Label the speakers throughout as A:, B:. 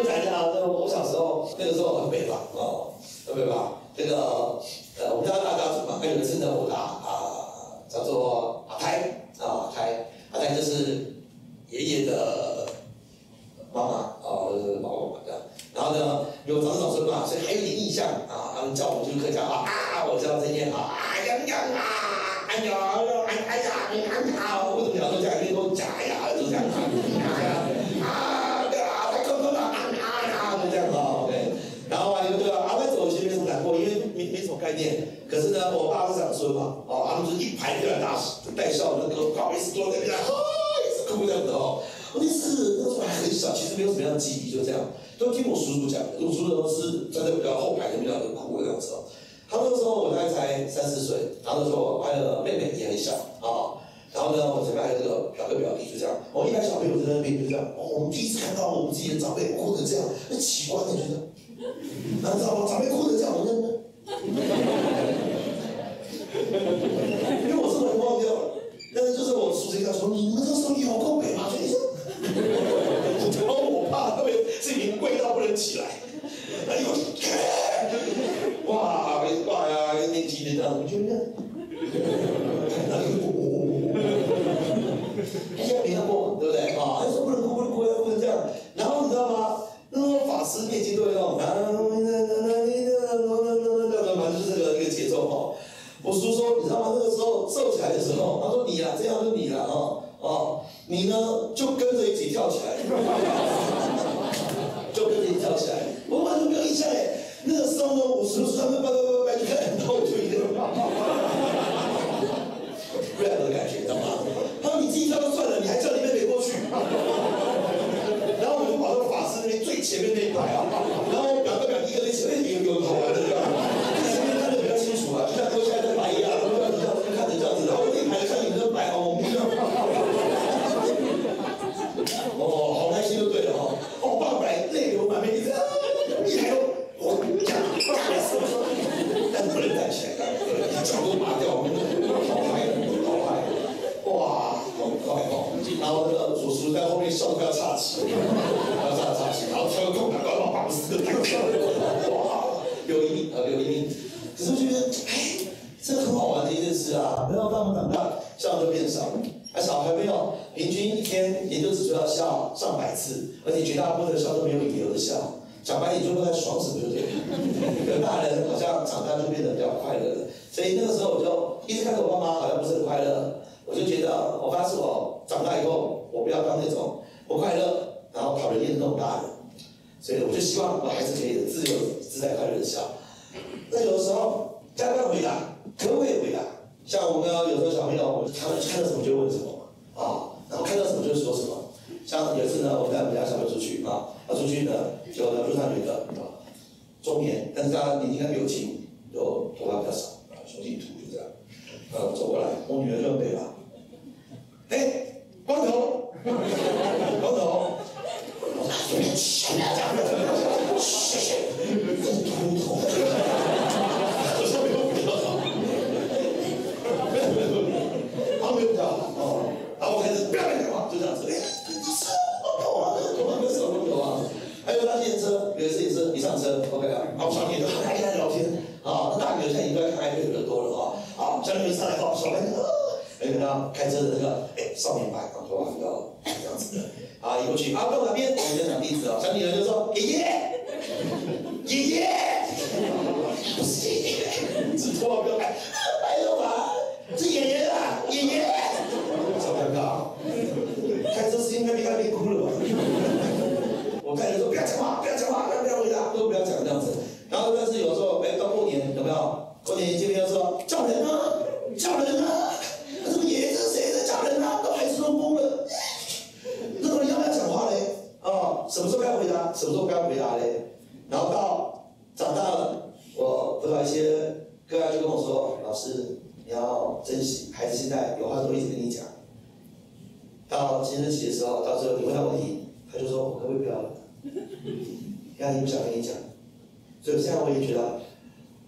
A: 不谈啊，我小时候那个时候很美吧，哦，很美吧，这个呃，我们家大家族嘛，还有一次呢，我的啊叫做阿胎啊阿胎，阿胎就是爷爷的妈妈啊，就是妈妈嘛这样。然后呢，有长子长孙嘛，所以还有点印象啊。他们叫我们去客家啊，我知道这些啊，哎呀呀啊，哎呀可是呢，我爸是这样说嘛，哦，他们就一排人大带笑的，那个不好意思坐在那边，啊，一直哭这样子哦。问题是那时候还很小，其实没有什么样的记忆，就这样。都听我叔叔讲的，我叔叔都是站在比较后排的，比较哭的样子哦。他那时候我大概才三四岁，然后那时候还有妹妹也很小啊。然后呢，我前面还有这个表哥表弟，就这样。我一般小朋友在那边就这样。哦，我们第一次看到我们自己的长辈哭成这样，那奇怪，你觉得？那知道吗？长辈哭成这样，我真得我就那，那个呜呜呜，过，对不对啊？还说不能哭，不能哭，不能这样。然后你知道吗？那个法师面前都要那种，那那那那那那那那那那那那，就是那个一个节奏哈。我叔说，你知道吗？那个时候瘦起来的时候，他说你呀，这样就你了啊啊，你呢就跟着一起跳起来，就跟着一起跳起来。我完全没有印象哎，那个时候呢，我叔叔他们叭叭。，rap 的感觉，知道吗？他说你自己跳就算了，你还叫你妹妹过去。然后我就跑到法师那边最前面那一排啊，然后表哥表弟跟那前面有有好玩的，对吧？前面看得比较清楚啊，就像哥现在在摆一样，这样子这样子看着这样子，然后那一排看你们在摆哦，我们这样，哦，好开心就对了哈。哦，我爸本来泪流满面，一直啊，一抬头，我呀，但是不能站起来，脚都麻掉，好嗨，好嗨，哇，好快哦。然后那个叔叔在后面笑得要岔气，要岔岔气，然后跳个空档，然后把我四个抬起来，哇，有阴影啊，有阴影。可是我觉得，哎，这个很好玩的一件事啊。然后当我们长大，笑就变少了。而小孩没有，平均一天也就要笑上百次，而且绝大部分的笑都没有理由的笑。讲白点，就不在爽什么就对。可大人好像长大就变得比较快乐了，所以那个时候我就一直看着我爸妈好像不是很快乐，我就觉得我发誓我长大以后我不要当那种不快乐然后讨人厌的那种大人，所以我就希望我孩子可以自由自在快乐的笑。那有的时候家长回答，可不可以回答？像我们有时候小朋友，他们看到什么就问什么啊，然后看到什么就说什么。像有一次呢，我带我们家小朋友出去啊，他出去呢，就呢路上有一个啊中年，但是他年纪看比我轻，就头发比较少啊，胸肌凸就这样，呃走过来，我女儿就很北吧，哎，光头，光头，我说随便起来这，是秃头，好像没有比较好，没有没有没有，他没有比较好哦，然后我开始不要乱讲话，就这样子，上车，OK 啊，然后小女儿就很爱跟他聊天啊，那大女儿现在应该看 iPad 的多了啊，好，小女儿上来后，小白那个，哎，跟他开车的那个，哎，少年白，头发比较这样子的，啊，一过去，啊，到哪边？我就讲例子啊，小女儿就说爷爷，爷爷，不是爷爷，是头发比较白，白头发，是爷爷啊，爷爷，小尴尬，开车时应该别看别哭了吧。我看人说不要讲话，不要讲话，不要不要回答，都不要讲这样子。然后但是有时候，哎，到过年有没有？过年见面说叫人啊，叫人啊，他说爷爷这是谁在叫人啊？都孩子都懵了。那个人要不要讲话嘞？哦，什么时候该回答？什么时候该回答嘞？然后到长大了，我辅导一些个案就跟我说，老师你要珍惜，孩子现在有话都一直跟你讲。到青春期的时候，到最后你问他问题，他就说我可不可以不要了？压力不想跟你讲，所以现在我也觉得，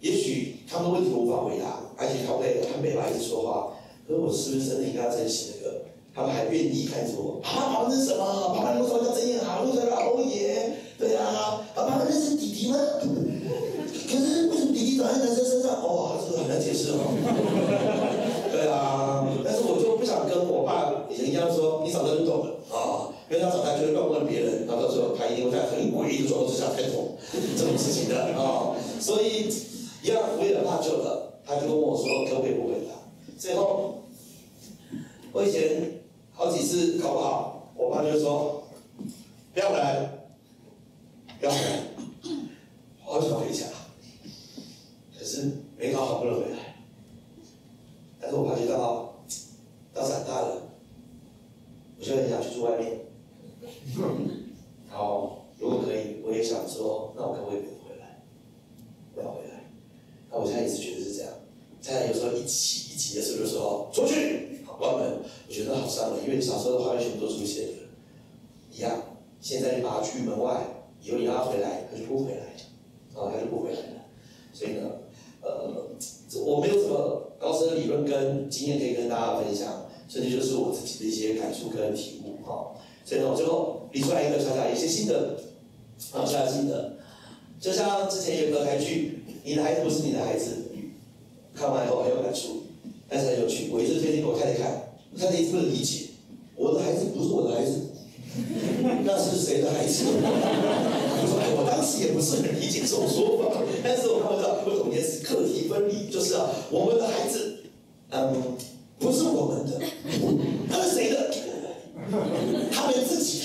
A: 也许他们的问题无法回答，而且他会很美白一直说话，可是我是不是真的应该珍惜那个他们还愿意看着我。爸爸，爸爸是什么？爸爸为什么叫曾彦航？为什么叫欧爷？对啊，爸爸认识弟弟吗？可是为什么弟弟长在男生身上？哦，这个很难解释哦。对啊，但是我就不想跟我爸以前一样说，你早就懂了啊，因为他长大就会乱问别人，然后到时候他一定会在很诡异的状况之下才懂这种事情的啊。所以一样为了怕救了，他就跟我说可不可以不回答。最后我以前好几次考不好，我爸就说不要来，不要来，好想回家。可是没考好不能回来，但是我发觉到，到长大了，我就很想去住外面。然后如果可以，我也想说，那我可不可以不回来？不要回来。那我现在一直觉得是这样。现在有时候一急一急的时候就说出去，好关门，我觉得好伤人，因为你小时候的画一样。现在你把他拒门外，以后你拉回来，他就不回来，啊，他就不回来了。所以呢？呃，我没有什么高深的理论跟经验可以跟大家分享，甚至就是我自己的一些感触跟体悟哈。所以呢，我最后理出来一个小小一些心得，啊，小小心得，就像之前有个台剧，你的孩子不是你的孩子，看完以后很有感触，但是很有趣，我一直推荐给我太太看，太太一直不能理解，我的孩子不是我的孩子。那是谁的孩子？我当时也不是很理解这种说法，但是我看到不同也是课题分离，就是啊，我们的孩子，嗯，不是我们的，那是谁的？他们自己，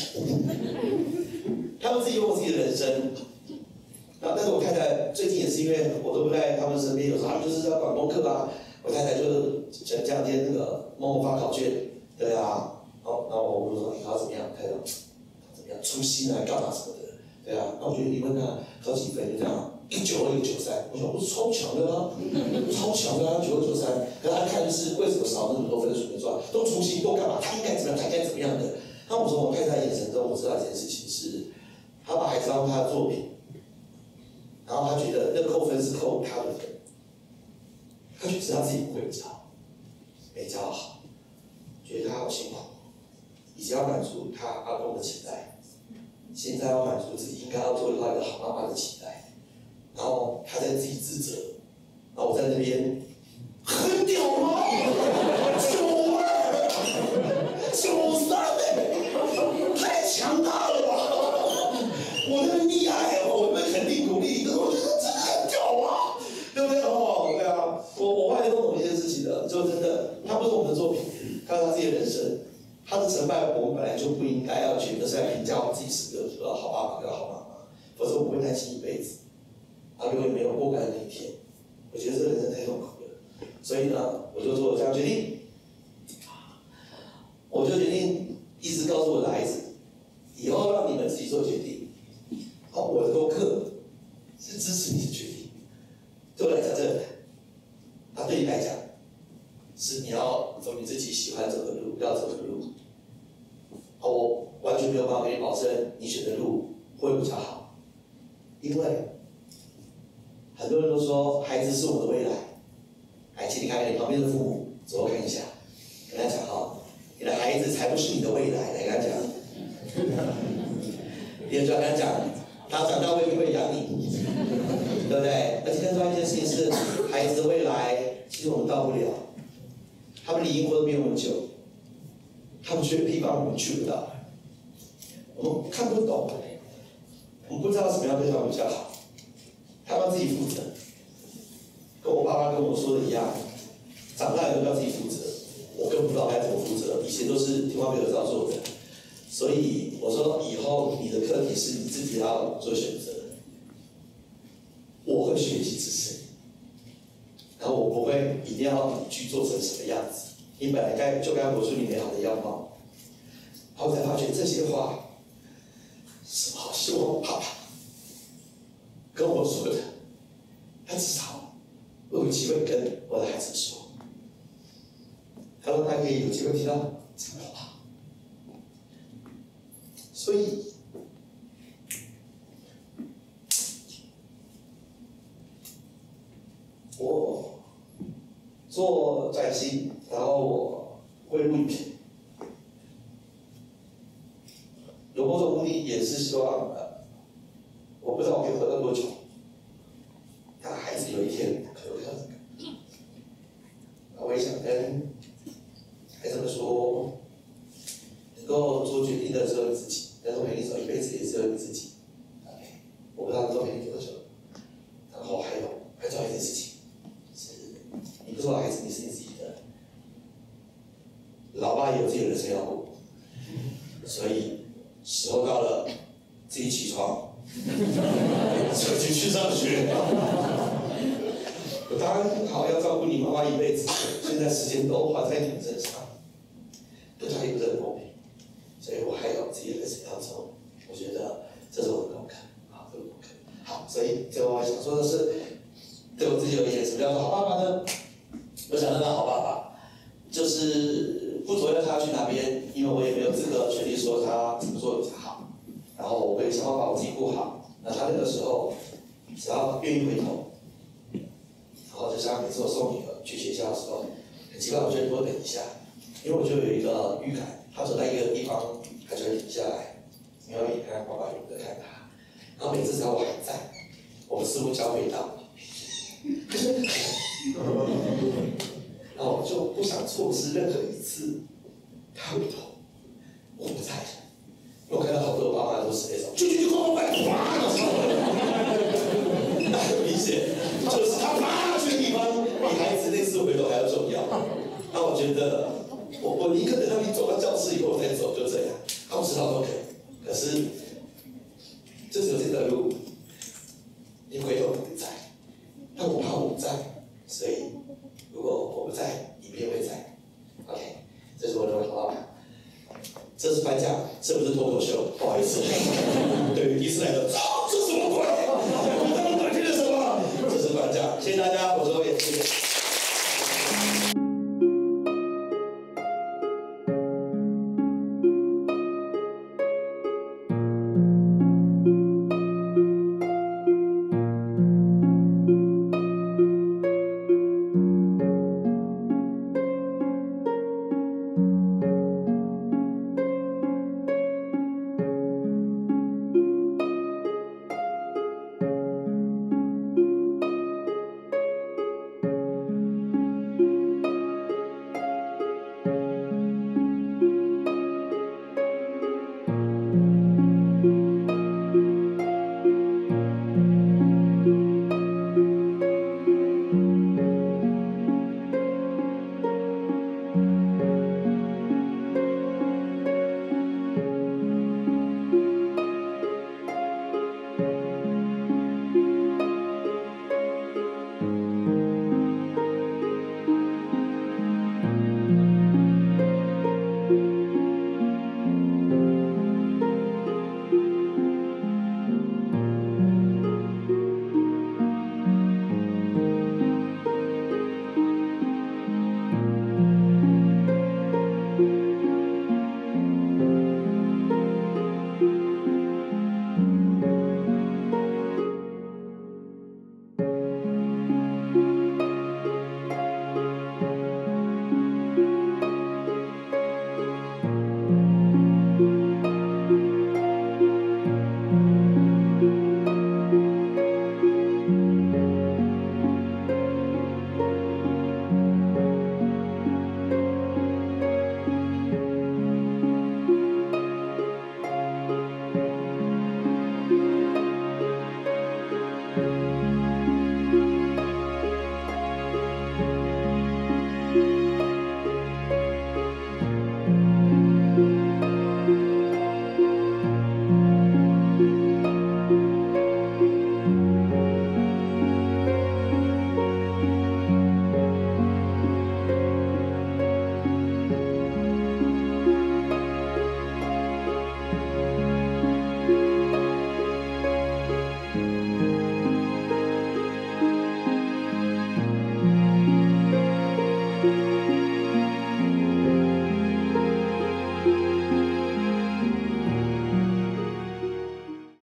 A: 他们自己有自己的人生。啊，但是我太太最近也是因为我都不在他们身边，有时候他们就是在管功课啊，我太太就前这两天那个默默发考卷，对啊。好，然后我就说你考怎么样？他说怎么样？粗心来，干嘛什么的？对啊，那我觉得你问他考几分？就这样，一九二一九三，我说我是超强的啊，超强的啊，九二九三。可他看就是为什么少那么多分数没抓？都粗心，都干嘛？他应该怎么样？他应该怎么样的？那我说我看他眼神中，我知道一件事情是，他把孩子当他的作品，然后他觉得那个扣分是扣他的分，他觉得是他自己不会教，没教好，觉得他好辛苦。以及要满足他阿公的期待，现在要满足自己应该要做到一个好妈妈的期待，然后他在自己自责，然后我在那边很屌吗？九二、九三，太强大了吧！我那么溺爱，我们肯定鼓励，我觉得真的很屌啊，对不对？哦，对啊，我我外都懂一件事情的，就真的，他不是我的作品，他是他自己的人生。他的成败，我们本来就不应该要觉得是在评价我自己是个好爸爸跟好妈妈，否则我不会担心一辈子，啊，因为没有过干的那一天，我觉得这人生太痛苦了，所以呢，我就做了这样决定，我就决定一直告诉我的孩子，以后让你们自己做决定，好，我的功课是支持你的决定，对我来讲，这，他对你来讲。是你要走你自己喜欢走的路，要走的路。我完全没有办法给你保证你选的路会比较好，因为很多人都说孩子是我的未来。来，请你看看你旁边的父母，左右看一下，跟他讲哈，你的孩子才不是你的未来，来跟他讲。第二句要跟他讲，他长大未必会养你，对不对？而且更重要一件事情是，孩子的未来其实我们到不了。他们离英国都没有那么久，他们去的地方我们去不到，我们看不懂，我们不知道什么样对他们比较好，他们自己负责，跟我爸爸跟我说的一样，长大以后要自己负责，我更不知道该怎么负责，以前都是听话没有照做的，所以我说以后你的课题是你自己要做选择，我会学习支持。然后我不会一定要你去做成什么样子，你本来该就该活出你美好的样貌。后来发觉这些话，什么好希望爸爸跟我说的，会跟我的孩子说。他说他可以有机会听到这个话，所以。我做转型，然后我会录影片，某种目的也是希望，我不知道我可以活到多久。他孩子有一天，也想跟孩子们说，能够做决定的只有你自己，能够陪你走一辈子也只有你自己。我不知道能够陪你多久。然后还有，还重要一件事情，是你不是我孩子，你是你自己的。老爸也有自己的人生要过，所以时候到了，自己起床，就去去上学。当然好要照顾你妈妈一辈子，现在时间都花在你身上，对她也不是很公平，所以我还有自己的人生要走。我觉得这是我的功课，好，这个功课。好，所以最后我想说的是，对我自己而言，什么叫做好爸爸呢？我想当个好爸爸，就是不左右他去哪边，因为我也没有资格、权利说他怎么做比较好。然后我会想办法把我自己顾好。那他那个时候只要愿意回头，然后就像每次我送女儿去学校的时候，很奇怪，我就多等一下，因为我就有一个预感，她走在一个地方，她就会停下来，因为看爸爸有在看她。然后每次只要我还在，我们似乎交汇到，可是，然后我就不想错失任何一次她回头，我不在，我看到好多爸妈都是那种，去去去，快快快，哇，那很明显就是他妈去的地方比孩子那次回头还要重要。那我觉得，我我宁可等到你走到教室以后再走，